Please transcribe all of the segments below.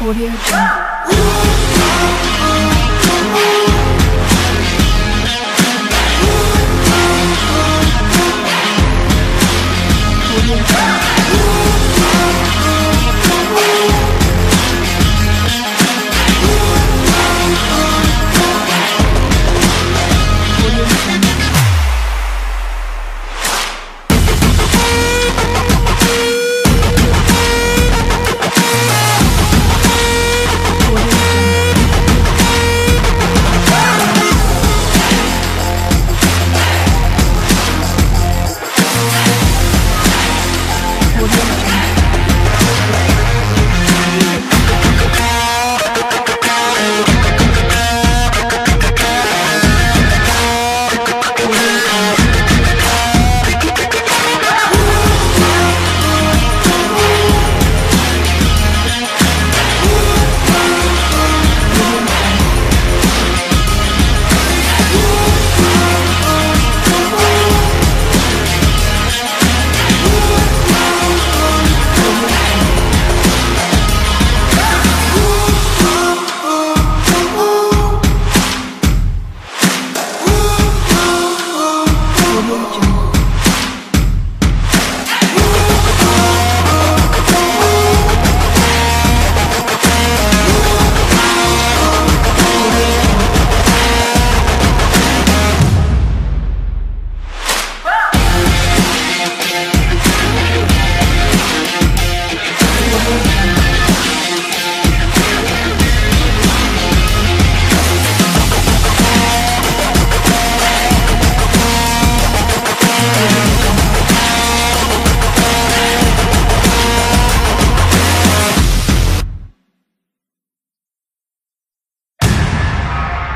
Audio Jungle.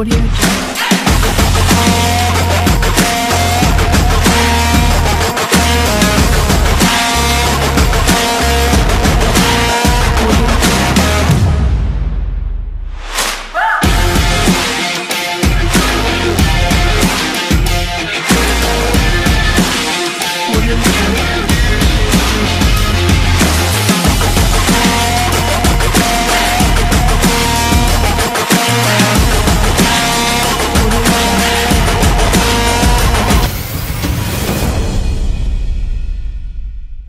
Audio Jungle.